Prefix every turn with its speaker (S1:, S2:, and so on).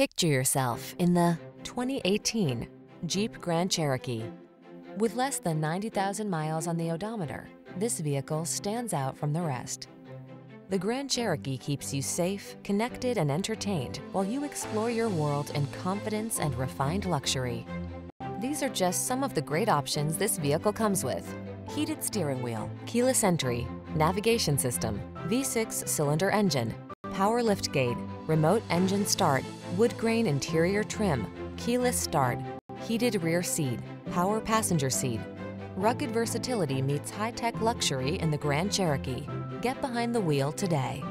S1: Picture yourself in the 2018 Jeep Grand Cherokee. With less than 90,000 miles on the odometer, this vehicle stands out from the rest. The Grand Cherokee keeps you safe, connected, and entertained while you explore your world in confidence and refined luxury. These are just some of the great options this vehicle comes with. Heated steering wheel, keyless entry, navigation system, V6 cylinder engine, power liftgate, remote engine start, wood grain interior trim, keyless start, heated rear seat, power passenger seat. Rugged versatility meets high-tech luxury in the Grand Cherokee. Get behind the wheel today.